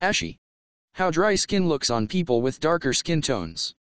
Ashy. How dry skin looks on people with darker skin tones.